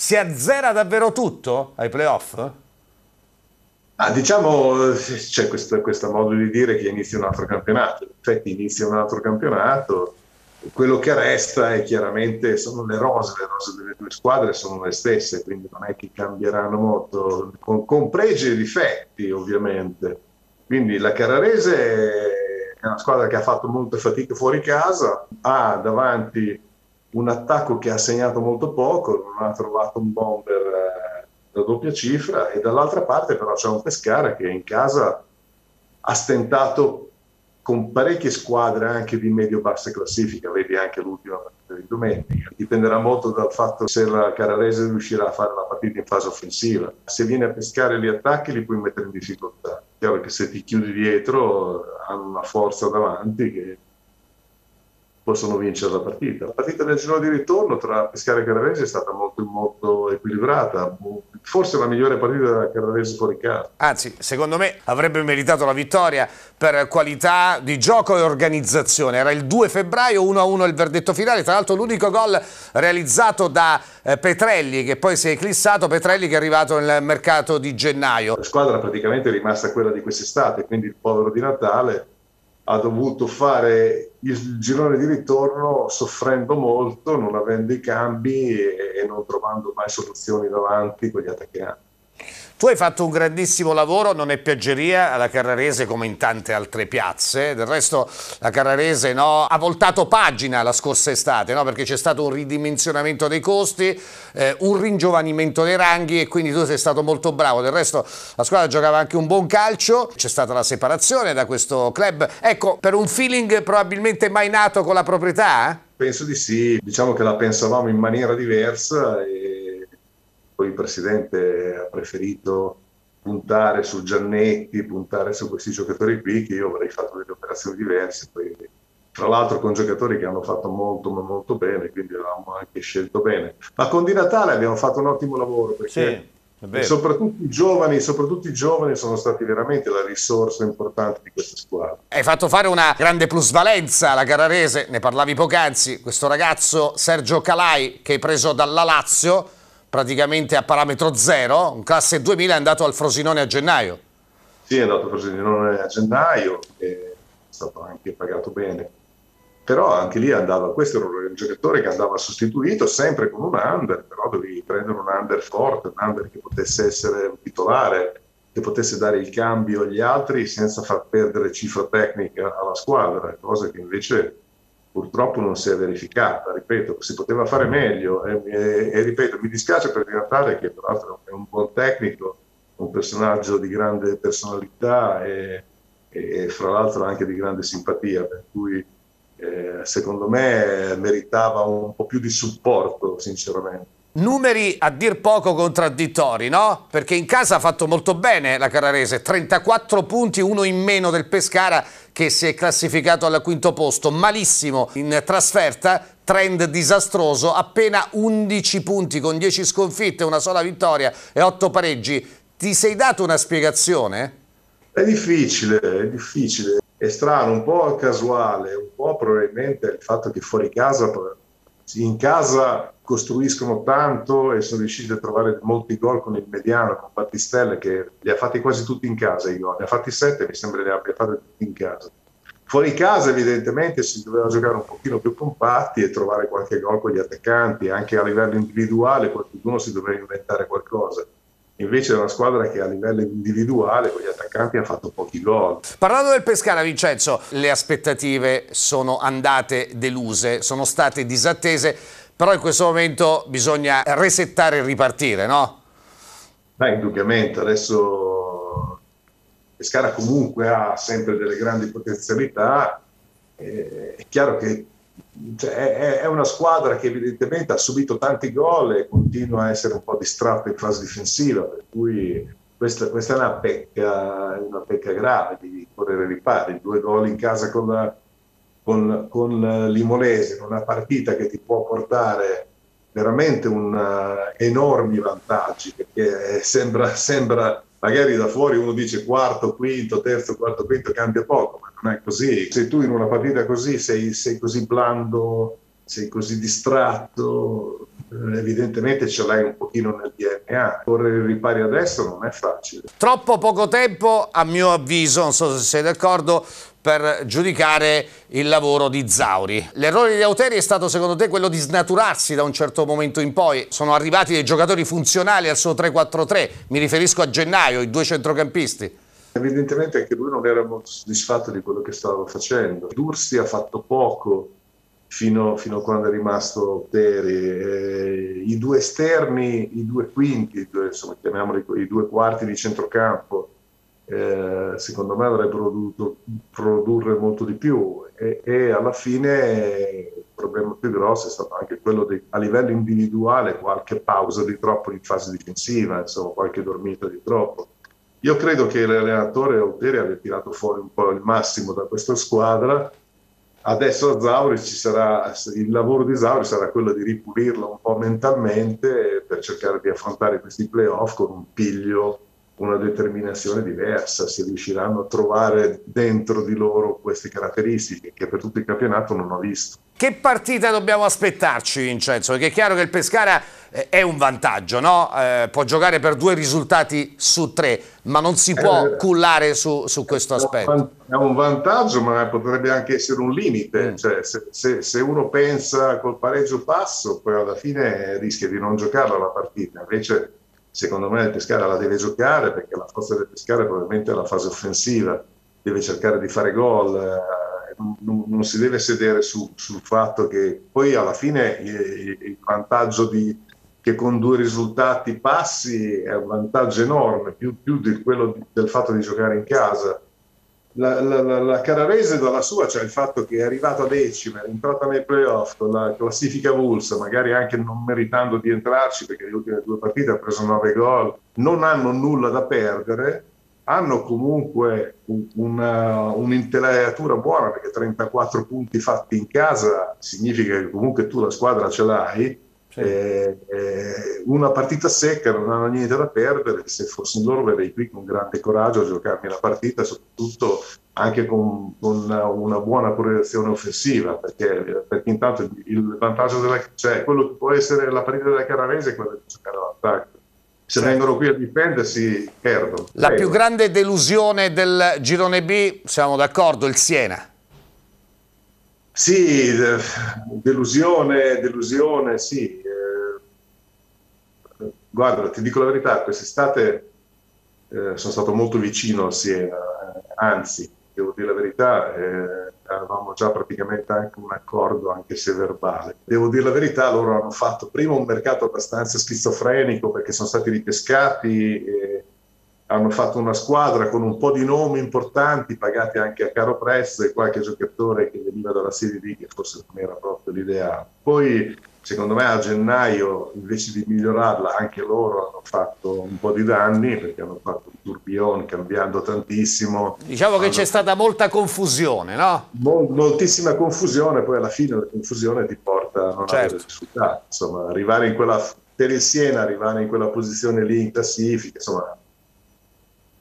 si azzera davvero tutto ai playoff? Ah, diciamo, c'è questo, questo modo di dire che inizia un altro campionato. In effetti inizia un altro campionato. Quello che resta è chiaramente sono le rose, le rose delle due squadre sono le stesse, quindi non è che cambieranno molto, con, con pregi e difetti ovviamente. Quindi la Carrarese è una squadra che ha fatto molte fatiche fuori casa, ha davanti un attacco che ha segnato molto poco, non ha trovato un bomber eh, da doppia cifra e dall'altra parte però c'è un Pescara che in casa ha stentato con parecchie squadre anche di medio-bassa classifica, vedi anche l'ultima partita di domenica. Dipenderà molto dal fatto se la Cararese riuscirà a fare la partita in fase offensiva. Se viene a pescare gli attacchi li puoi mettere in difficoltà. Chiaro che se ti chiudi dietro hanno una forza davanti che possono vincere la partita. La partita del giro di ritorno tra Pescara e Carrarese è stata molto, molto equilibrata, forse la migliore partita della Carrarese fuori casa. Anzi, secondo me avrebbe meritato la vittoria per qualità di gioco e organizzazione. Era il 2 febbraio, 1-1 il verdetto finale, tra l'altro l'unico gol realizzato da eh, Petrelli che poi si è eclissato, Petrelli che è arrivato nel mercato di gennaio. La squadra praticamente è rimasta quella di quest'estate, quindi il povero di Natale ha dovuto fare il girone di ritorno soffrendo molto, non avendo i cambi e, e non trovando mai soluzioni davanti con gli attaccanti. Tu hai fatto un grandissimo lavoro, non è piaggeria, alla Carrarese come in tante altre piazze, del resto la Carrarese no, ha voltato pagina la scorsa estate, no, perché c'è stato un ridimensionamento dei costi, eh, un ringiovanimento dei ranghi e quindi tu sei stato molto bravo, del resto la squadra giocava anche un buon calcio, c'è stata la separazione da questo club, ecco, per un feeling probabilmente mai nato con la proprietà? Penso di sì, diciamo che la pensavamo in maniera diversa e poi il Presidente ha preferito puntare su Giannetti, puntare su questi giocatori qui, che io avrei fatto delle operazioni diverse, poi, tra l'altro con giocatori che hanno fatto molto ma molto bene, quindi avevamo anche scelto bene. Ma con Di Natale abbiamo fatto un ottimo lavoro, perché sì. soprattutto i, giovani, soprattutto i giovani sono stati veramente la risorsa importante di questa squadra. Hai fatto fare una grande plusvalenza alla Carrarese, ne parlavi poc'anzi, questo ragazzo Sergio Calai che hai preso dalla Lazio, praticamente a parametro zero, un classe 2000 è andato al Frosinone a gennaio. Sì, è andato al Frosinone a gennaio, è stato anche pagato bene. Però anche lì andava, questo era un giocatore che andava sostituito sempre con un under, però dovevi prendere un under forte, un under che potesse essere un titolare, che potesse dare il cambio agli altri senza far perdere cifra tecnica alla squadra, cosa che invece purtroppo non si è verificata, ripeto, si poteva fare meglio e, e, e ripeto, mi dispiace per Di Natale che tra l'altro è un buon tecnico, un personaggio di grande personalità e, e fra l'altro anche di grande simpatia, per cui eh, secondo me meritava un po' più di supporto, sinceramente. Numeri a dir poco contraddittori, no? Perché in casa ha fatto molto bene la Carrarese, 34 punti, uno in meno del Pescara che si è classificato al quinto posto, malissimo in trasferta, trend disastroso, appena 11 punti con 10 sconfitte, una sola vittoria e 8 pareggi. Ti sei dato una spiegazione? È difficile, è difficile, è strano, un po' casuale, un po' probabilmente il fatto che fuori casa, in casa costruiscono tanto e sono riusciti a trovare molti gol con il mediano, con Battistella che li ha fatti quasi tutti in casa i gol, ne ha fatti sette, mi sembra li abbia fatti tutti in casa. Fuori casa evidentemente si doveva giocare un pochino più compatti e trovare qualche gol con gli attaccanti, anche a livello individuale qualcuno si doveva inventare qualcosa. Invece è una squadra che a livello individuale con gli attaccanti ha fatto pochi gol. Parlando del Pescara, Vincenzo, le aspettative sono andate deluse, sono state disattese però in questo momento bisogna resettare e ripartire, no? Beh, indubbiamente, adesso Pescara comunque ha sempre delle grandi potenzialità, eh, è chiaro che cioè, è, è, una squadra che evidentemente ha subito tanti gol e continua a essere un po' distratta in fase difensiva, per cui questa, questa è una pecca, una pecca grave di correre ripari, due gol in casa con la con, con l'Imolese, una partita che ti può portare veramente un, uh, enormi vantaggi, perché sembra, sembra, magari da fuori uno dice quarto, quinto, terzo, quarto, quinto, cambia poco, non è così. Se tu in una partita così sei, sei così blando, sei così distratto, evidentemente ce l'hai un pochino nel DNA. Correre ripari adesso non è facile. Troppo poco tempo, a mio avviso, non so se sei d'accordo, per giudicare il lavoro di Zauri. L'errore di Auteri è stato secondo te quello di snaturarsi da un certo momento in poi? Sono arrivati dei giocatori funzionali al suo 3-4-3, mi riferisco a gennaio, i due centrocampisti. Evidentemente anche lui non era molto soddisfatto di quello che stava facendo. Dursi ha fatto poco fino, fino a quando è rimasto Teri. Eh, I due esterni, i due quinti, i due, insomma, chiamiamoli i due quarti di centrocampo, eh, secondo me avrebbero dovuto produrre molto di più e, e, alla fine il problema più grosso è stato anche quello di a livello individuale qualche pausa di troppo in fase difensiva, insomma qualche dormita di troppo. Io credo che l'allenatore Auteri abbia tirato fuori un po' il massimo da questa squadra Adesso a Zauri ci sarà, il lavoro di Zauri sarà quello di ripulirlo un po' mentalmente per cercare di affrontare questi playoff con un piglio, una determinazione diversa, si riusciranno a trovare dentro di loro queste caratteristiche che per tutto il campionato non ho visto. Che partita dobbiamo aspettarci Vincenzo? Perché è chiaro che il Pescara eh, è un vantaggio, no? eh, può giocare per due risultati su tre, ma non si può eh, cullare su, su, questo aspetto. È un vantaggio, ma potrebbe anche essere un limite. Mm. Cioè, se, se, se, uno pensa col pareggio passo, poi alla fine rischia di non giocarla la partita. Invece, secondo me, il Pescara la deve giocare perché la forza del Pescara probabilmente è la fase offensiva, deve cercare di fare gol eh, non, non, si deve sedere su, sul fatto che poi alla fine il, il vantaggio di, che con due risultati passi è un vantaggio enorme, più, più di quello di, del fatto di giocare in casa. La, la, la, la Cararese dalla sua, cioè il fatto che è arrivata decima, è entrata nei playoff con la classifica vulsa, magari anche non meritando di entrarci perché le ultime due partite ha preso nove gol, non hanno nulla da perdere hanno comunque un'intelaiatura buona perché 34 punti fatti in casa significa che comunque tu la squadra ce l'hai. Sì. Eh, eh, una partita secca, non hanno niente da perdere. Se fossi loro, verrei qui con grande coraggio a giocarmi la partita, soprattutto anche con, con una, una, buona proiezione offensiva. Perché, perché intanto il, il vantaggio della, cioè quello che può essere la partita della Caravese è quella di giocare all'attacco se vengono qui a difendersi perdono. La più grande delusione del girone B, siamo d'accordo, il Siena. Sì, delusione, delusione, sì. Eh, guarda, ti dico la verità, quest'estate eh, sono stato molto vicino al Siena, eh, anzi, devo dire la verità, avevamo già praticamente anche un accordo, anche se verbale. Devo dire la verità, loro hanno fatto prima un mercato abbastanza schizofrenico perché sono stati ripescati, hanno fatto una squadra con un po' di nomi importanti, pagati anche a caro prezzo e qualche giocatore che veniva dalla Serie D che forse non era proprio l'ideale. Poi secondo me a gennaio invece di migliorarla anche loro hanno fatto un po' di danni perché hanno fatto un tourbillon cambiando tantissimo. Diciamo che c'è stata molta confusione, no? Mol, moltissima confusione, poi alla fine la confusione ti porta a non certo. avere risultati. Insomma, arrivare in quella, per il Siena arrivare in quella posizione lì in classifica, insomma,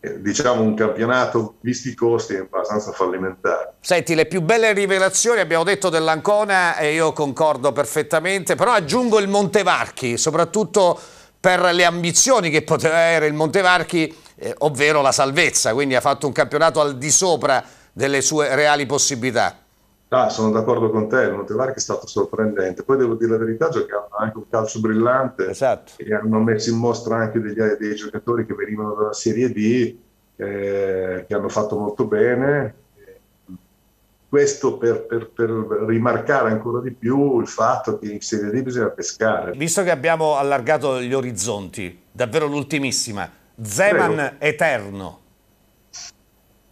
diciamo un campionato, visti i costi, è abbastanza fallimentare. Senti, le più belle rivelazioni abbiamo detto dell'Ancona e io concordo perfettamente, però aggiungo il Montevarchi, soprattutto per le ambizioni che poteva avere il Montevarchi, eh, ovvero la salvezza, quindi ha fatto un campionato al di sopra delle sue reali possibilità. Ah, sono d'accordo con te, il Montevarchi è stato sorprendente. Poi devo dire la verità, giocavano anche un calcio brillante esatto. e hanno messo in mostra anche degli, dei giocatori che venivano dalla Serie D, eh, che hanno fatto molto bene. Questo per, per, per, rimarcare ancora di più il fatto che in Serie D bisogna pescare. Visto che abbiamo allargato gli orizzonti, davvero l'ultimissima, Zeman Prego. eterno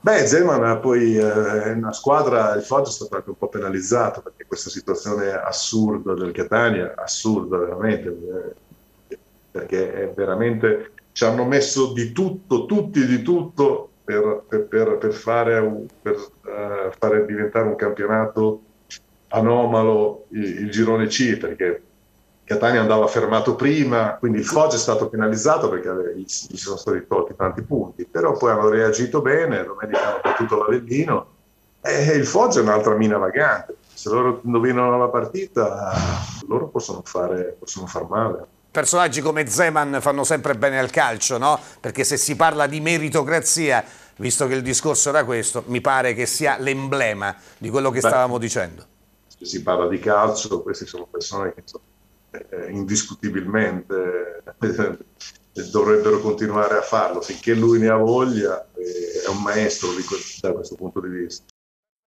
Beh, Zeman poi eh, è una squadra, il Foggia è stato anche un po' penalizzato perché questa situazione assurda del Catania, assurda veramente, eh, perché è veramente, ci hanno messo di tutto, tutti di tutto per, per, per, per fare, per uh, fare diventare un campionato anomalo il, il girone C, perché Catania andava fermato prima, quindi il Foggia è stato penalizzato perché gli sono stati tolti tanti punti, però poi hanno reagito bene, domenica hanno battuto l'Avellino e il Foggia è un'altra mina vagante. Se loro indovinano la partita, loro possono fare, possono far male personaggi come Zeman fanno sempre bene al calcio, no? Perché se si parla di meritocrazia, visto che il discorso era questo, mi pare che sia l'emblema di quello che Beh, stavamo dicendo. Se si parla di calcio, queste sono persone che sono, eh, indiscutibilmente eh, dovrebbero continuare a farlo finché lui ne ha voglia, eh, è un maestro di, da questo punto di vista.